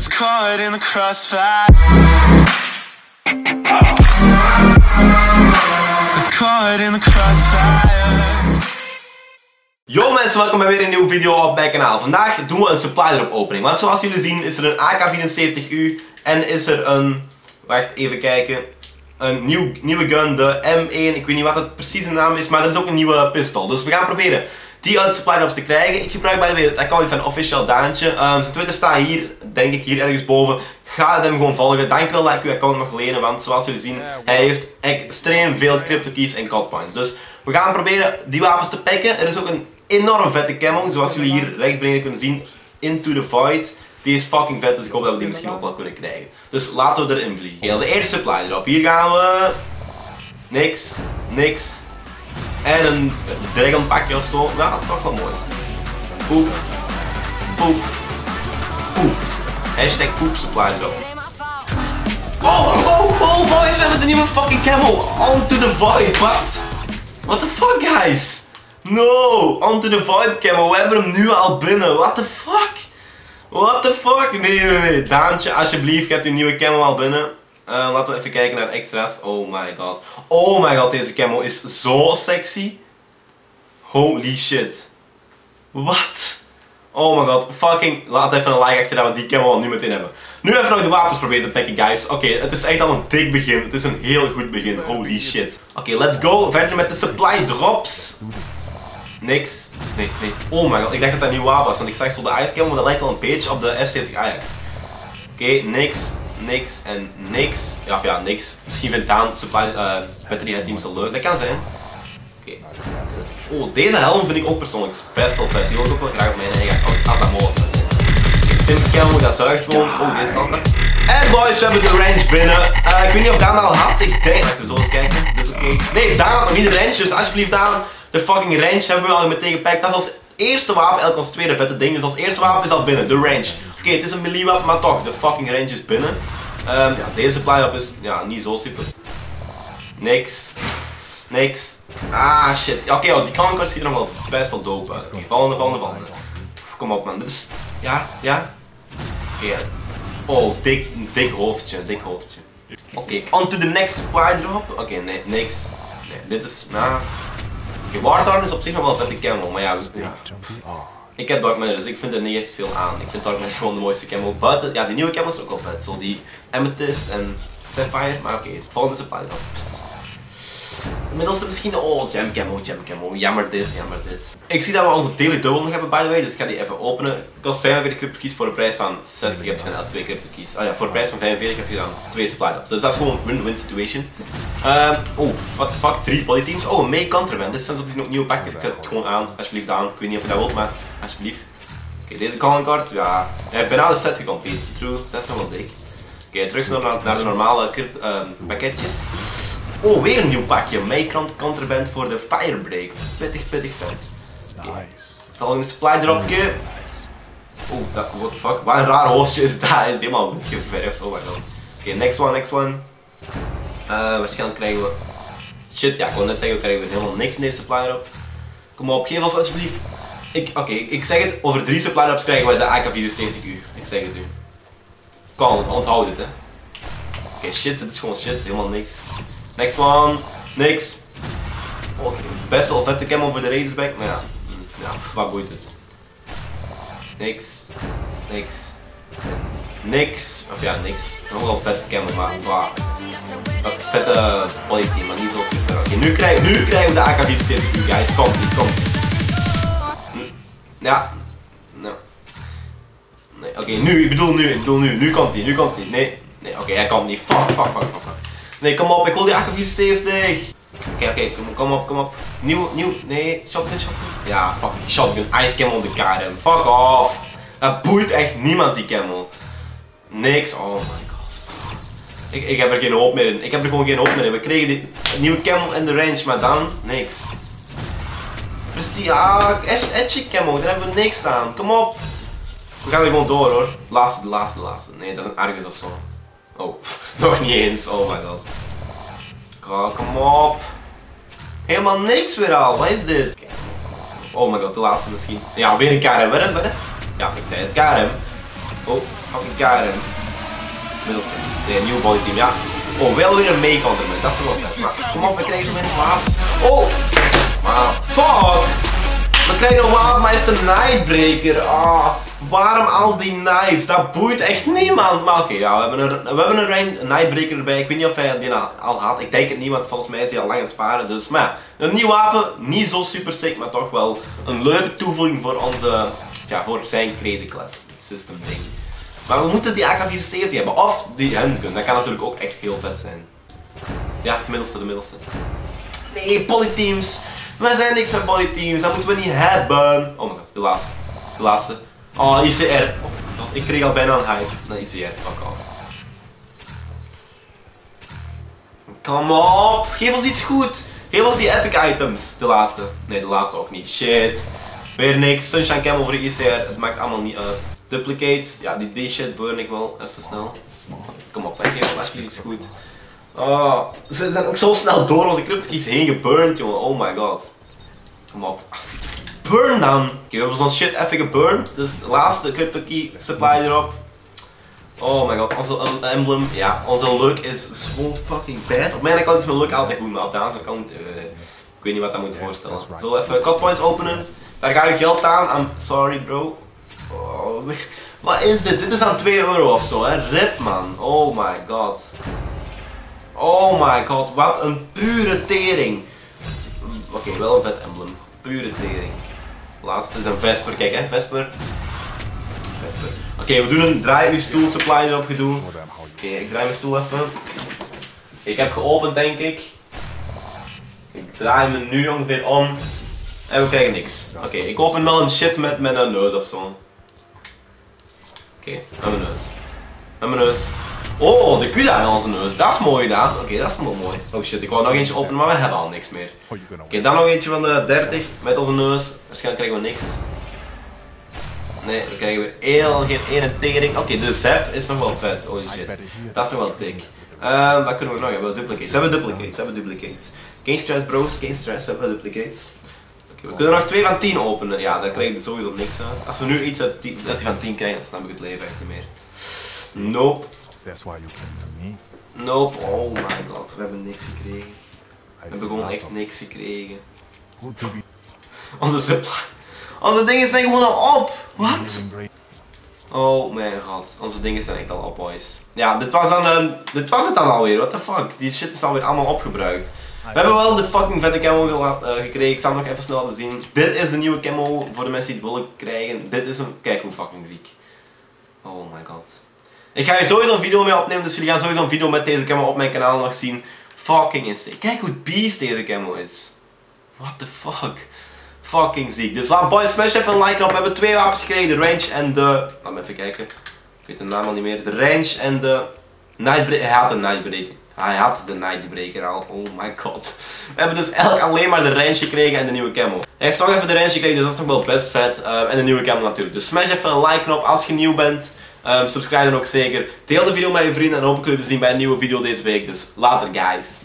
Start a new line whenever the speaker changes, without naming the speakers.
It's caught in the crossfire. It's caught in the crossfire.
Yo mensen, welkom bij weer een nieuwe video op mijn kanaal. Vandaag doen we een supply drop opening. Want zoals jullie zien is er een AK-74U en is er een... Wacht, even kijken. Een nieuw, nieuwe gun, de M1. Ik weet niet wat het precies de naam is, maar er is ook een nieuwe pistool. Dus we gaan proberen die uit de supply drops te krijgen. Ik gebruik bij de way het account van Official Daantje. Um, zijn Twitter staat hier, denk ik, hier ergens boven. Ga hem gewoon volgen. Dankjewel dat ik uw account mag lenen, want zoals jullie zien, hij heeft extreem veel crypto keys en gold points. Dus we gaan proberen die wapens te pakken. Er is ook een enorm vette camo, zoals jullie hier rechts kunnen zien. Into the Void. Die is fucking vet, dus ik hoop dat we die misschien ook wel kunnen krijgen. Dus laten we erin vliegen. Als eerste supply drop. Hier gaan we... Niks. Niks. En een dragon pakje of zo. Ja, toch wel mooi. Poep. Poep. Poep. Hashtag poep supply drop. Oh, oh, oh boys, we hebben de nieuwe fucking camel. Onto the void, wat? What the fuck guys? No, onto the void camel, we hebben hem nu al binnen. What the fuck? What the fuck? Nee, nee, nee. Daantje, alsjeblieft, je uw nieuwe camel al binnen. Uh, laten we even kijken naar extra's. Oh my god. Oh my god, deze camo is zo sexy. Holy shit. Wat? Oh my god, fucking. Laat even een like achter dat we die camo al nu meteen hebben. Nu even nog de wapens proberen te pakken, guys. Oké, het is echt al een dik begin. Het is een heel goed begin. Holy shit. Oké, let's go. Verder met de supply drops. Niks. Nee, nee. Oh my god, ik dacht dat dat nieuw wapen was. Want ik zag zo de ice camo, maar dat lijkt wel een beetje op de F70 Ajax. Oké, niks niks en niks. Ja, of ja, niks. Misschien vindt Daan supply, uh, battery team zo leuk. Dat kan zijn. Oké. Oh, deze helm vind ik ook persoonlijk best wel vet. Die ik ook wel graag op mijn eigen account. Als dat mogelijk is. Tim Kelmo, dat zuigt gewoon. Oh, deze kanker. En boys, we hebben de range binnen. Uh, ik weet niet of Daan al had. Ik denk, laten we zo eens kijken. Nee, Daan had nog niet de range, dus alsjeblieft Daan. De fucking range hebben we al meteen gepakt. Dat is als eerste wapen, eigenlijk als tweede vette ding. Dus als eerste wapen is al binnen, de range. Oké, het is een melee wapen, maar toch, de fucking range is binnen. Um, ja, deze fly-up is ja, niet zo super. Niks. Niks. Ah, shit. Oké, okay, oh, die kankers ziet er nog wel best wel dope uit. Okay, volgende, volgende. Kom op man, dit is... Ja, ja. Oké. Oh, dik, dik hoofdje, dik hoofdje. Oké, on to the next supply drop. Oké, nee, niks. Nee, dit is... Warthorn is op zich nog wel vette camo, maar ja... ja. Ik heb Darkman, dus ik vind er niet echt veel aan. Ik vind Darkman gewoon de mooiste camo. Buiten, ja, die nieuwe camo is ook wel vet. Zo die Amethyst en Sapphire. Maar oké, okay, volgende Sapphire. Inmiddels misschien, oh, Gem Camo, Gem Camo. Jammer dit, jammer dit. Ik zie dat we onze Daily Double nog hebben, by the way, dus ik ga die even openen. Kost 45 crypto keys voor een prijs van 60 heb je gedaan, twee crypto keys. Ah ja, voor een prijs van 45 heb je dan twee supply ups. Dus dat is gewoon een win-win situation. Uh, oh, what the fuck, drie polyteams. Oh, een May Contraband. Dit zijn zo nog nieuwe pakjes. Ik zet het gewoon aan, alsjeblieft aan. Ik weet niet of je dat wilt, maar alsjeblieft. Oké, deze calling card, ja, hij heeft bijna de set gecomplete. True, dat is nog wel dik. Oké, terug naar, naar, de normale uh, pakketjes. Oh, weer een nieuw pakje. May Contraband voor de Firebreak. Pittig, pittig vet. Okay. Nice. Volgende supply dropje. Oh, dat, what the fuck. Wat een raar hoofdje is dat. Is helemaal wit geverfd. Oh my god. Oké, next one, next one. Uh, waarschijnlijk krijgen we... Shit, ja, ik wil net zeggen, we krijgen helemaal niks in deze supply drop. Kom op, geef ons alsjeblieft. Ik, Oké, ik zeg het, over drie supply drops krijgen we de AK-74U. Ik zeg het u. Kan, onthoud het hè. Oké, shit, dit is gewoon shit, helemaal niks. Next one. Niks. Oké, best wel vette camo voor de Razorback, maar ja. Ja, wat boeit het. Niks. Niks. Niks. Of ja, niks. Nog wel vette camo, maar vette quality, maar niet zo super. Oké, nu, krijgen, nu krijgen we de AK-74 guys. Komt ie, komt Ja. Nou. Nee, oké, nu, ik bedoel nu, ik bedoel nu. Nu komt hij, nu komt hij. Nee, nee, oké, hij komt niet. Fuck, fuck, fuck, fuck. Nee, kom op, ik wil die 78. Oké, oké, kom, op, kom op. Nieuw, nieuw, nee, shotgun, shotgun. Ja, fucking shotgun, ice camel de KRM. Fuck off. Dat boeit echt niemand, die camel. Niks, oh my god. Ik, ik heb er geen hoop meer in. Ik heb er gewoon geen hoop meer in. We kregen die nieuwe camel in de range, maar dan niks. Prestige, ah, edge camel, daar hebben we niks aan. Kom op. We gaan er gewoon door hoor. Laatste, de laatste, laatste. Nee, dat is een Argus of zo. Oh, nog niet eens. Oh my god. Oh, kom op. Helemaal niks weer al. Wat is dit? Oh my god, de laatste misschien. Ja, weer een KRM. Wedden, wedden. Ja, ik zei het. KRM. Oh, Fucking Karen. Middelste. Nee, nieuw bodyteam, ja. Oh, wel weer een make. Dat is toch wel vet. Maar kom op, we krijgen zo weinig wapens. Oh! Maar fuck! We krijgen een wapen, maar is de Nightbreaker. Ah, waarom al die knives? Dat boeit echt niemand. Maar oké, ja, we hebben een, we hebben een, Nightbreaker erbij. Ik weet niet of hij die al, had. Ik denk het niet, want volgens mij is hij al lang aan het sparen. Dus, maar een nieuw wapen. Niet zo super sick, maar toch wel een leuke toevoeging voor onze, ja, voor zijn credit class system ding. Maar we moeten die AK-74 hebben. Of die handgun. Dat kan natuurlijk ook echt heel vet zijn. Ja, de middelste, de middelste. Nee, polyteams. We zijn niks met polyteams. Dat moeten we niet hebben. Oh my god, de laatste. De laatste. Oh, ICR. My god, ik kreeg al bijna een hype. naar ICR, fuck off. Kom op, geef ons iets goed. Geef ons die epic items. De laatste. Nee, de laatste ook niet. Shit. Weer niks. Sunshine Camel voor ICR. Het maakt allemaal niet uit. Duplicates. Ja, die D-shit burn ik wel. Even snel. Kom op, geef me alsjeblieft iets goed. Oh, ze zijn ook zo snel door onze cryptokeys heen geburnt, jongen. Oh my god. Kom op. Burn dan! Oké, we hebben ons shit even geburnt. Dus laatste cryptokey supply erop. Oh my god, onze emblem, ja, onze look is zo fucking bad. Op mij kan iets mijn look altijd goed, maar op de andere kant, uh, ik weet niet wat dat moet voorstellen. Zullen we even cut points openen? Daar ga je geld aan, I'm sorry bro. Oh, wat is dit? Dit is aan 2 euro of zo, hè? Rip man, oh my god. Oh my god, wat een pure tering. Oké, wel een vet emblem. Pure tering. Laatste is een Vesper, kijk hè, Vesper. Vesper. Oké, we doen een draai uw stoel supply erop gedaan. Oké, ik draai mijn stoel even. Ik heb geopend denk ik. Ik draai me nu ongeveer om. En we krijgen niks. Oké, ik open wel een shit met, met een neus of zo. Oké, met mijn neus. Met mijn neus. Oh, de Cuda in onze neus. Dat is mooi daar. Oké, dat is wel mooi. Oh shit, ik wou nog eentje openen, maar we hebben al niks meer. Oké, dan nog eentje van de 30 met onze neus. Waarschijnlijk krijgen we niks. Nee, we krijgen weer heel geen ene tering. Oké, de zap is nog wel vet. Holy shit. Dat is nog wel dik. Um, wat kunnen we nog hebben? Duplicates. We hebben duplicates. We hebben duplicates. Geen stress bros, geen stress. We hebben duplicates. We kunnen nog 2 van 10 openen. Ja, dan krijg je sowieso niks uit. Als we nu iets uit die, uit die van 10 krijgen, dan snap ik het leven echt niet meer. Nope. That's why you came to me. Nope, oh my god, we hebben niks gekregen. We hebben gewoon echt niks gekregen. Onze supply. Onze dingen zijn gewoon al op. Wat? Oh mijn god, onze dingen zijn echt al op, boys. Ja, dit was, dan, uh, dit was het dan alweer. What the fuck? Die shit is alweer allemaal opgebruikt. We hebben wel de fucking vette camo uh, gekregen. Ik zal het nog even snel laten zien. Dit is de nieuwe camo voor de mensen die het willen krijgen. Dit is een... Kijk hoe fucking ziek. Oh my god. Ik ga hier sowieso een video mee opnemen, dus jullie gaan sowieso een video met deze camo op mijn kanaal nog zien. Fucking insane. Kijk hoe beast deze camo is. What the fuck. Fucking ziek. Dus laat boys, smash even een like op. We hebben twee wapens gekregen, de range en de... Laat me even kijken. Ik weet de naam al niet meer. De range en de... Nightbreaker. Hij had de Nightbreaker. Hij had de Nightbreaker al. Oh my god. We hebben dus eigenlijk alleen maar de range gekregen en de nieuwe camo. Hij heeft toch even de range gekregen, dus dat is toch wel best vet. Uh, en de nieuwe camo natuurlijk. Dus smash even een like knop als je nieuw bent. Um, subscribe dan ook zeker. Deel de video met je vrienden en hoop ik jullie te zien bij een nieuwe video deze week. Dus later guys.